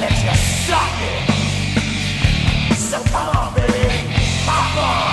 let you suck it. So come on, baby, pop on.